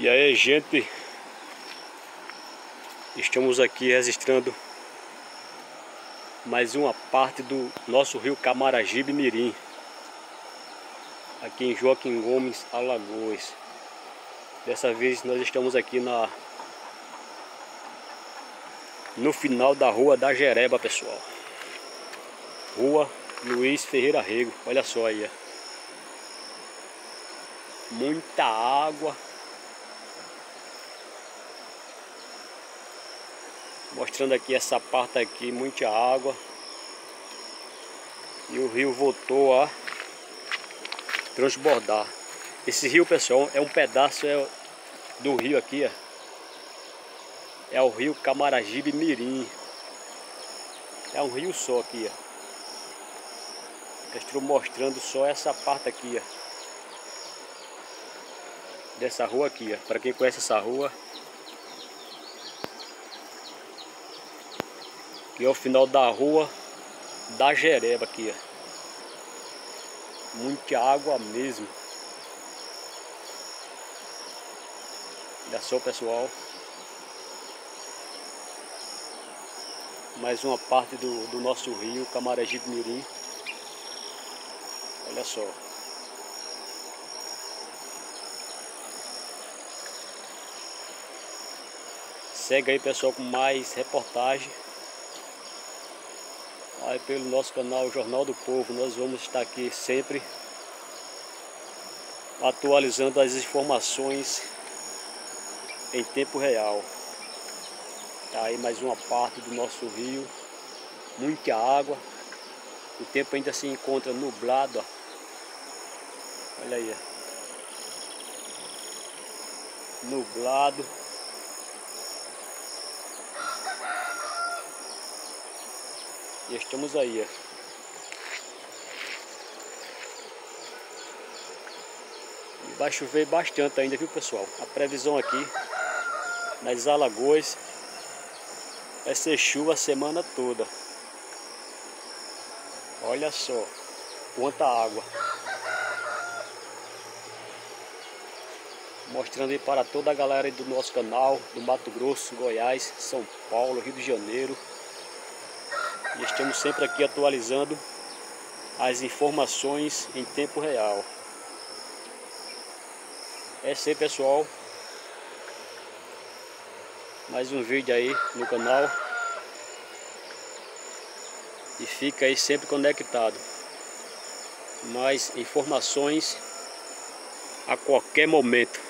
E aí, gente, estamos aqui registrando mais uma parte do nosso rio Camaragibe Mirim, aqui em Joaquim Gomes, Alagoas. Dessa vez nós estamos aqui na no final da rua da Jereba, pessoal. Rua Luiz Ferreira Rego, olha só aí. Muita água. Mostrando aqui essa parte aqui, muita água. E o rio voltou a transbordar. Esse rio, pessoal, é um pedaço é, do rio aqui, ó. É o rio Camaragibe Mirim. É um rio só aqui, ó. Estou mostrando só essa parte aqui, ó. Dessa rua aqui. Para quem conhece essa rua, E é o final da rua da Jereba aqui, ó. Muita água mesmo. Olha só, pessoal. Mais uma parte do, do nosso rio, Camaragibe Mirim. Olha só. Segue aí, pessoal, com mais reportagem aí pelo nosso canal Jornal do Povo. Nós vamos estar aqui sempre atualizando as informações em tempo real. Tá aí mais uma parte do nosso rio, muita água. O tempo ainda se encontra nublado. Ó. Olha aí. Ó. Nublado. E estamos aí, ó. Vai chover bastante ainda, viu pessoal? A previsão aqui nas Alagoas vai ser chuva a semana toda. Olha só quanta água. Mostrando aí para toda a galera do nosso canal, do Mato Grosso, Goiás, São Paulo, Rio de Janeiro. E estamos sempre aqui atualizando as informações em tempo real. É isso aí pessoal. Mais um vídeo aí no canal. E fica aí sempre conectado. Mais informações a qualquer momento.